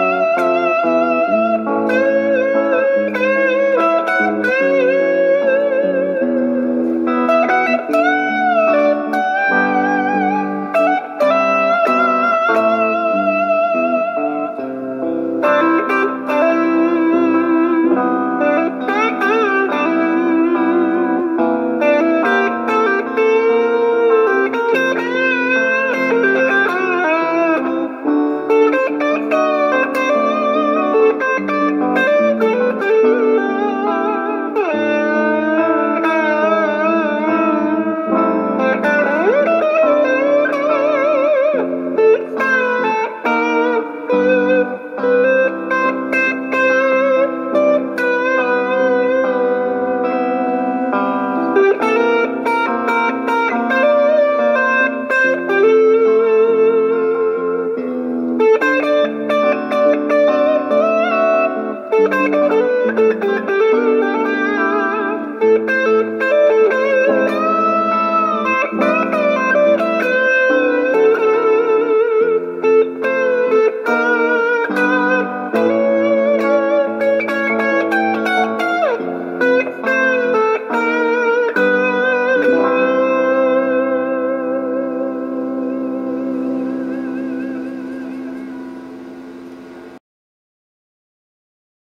you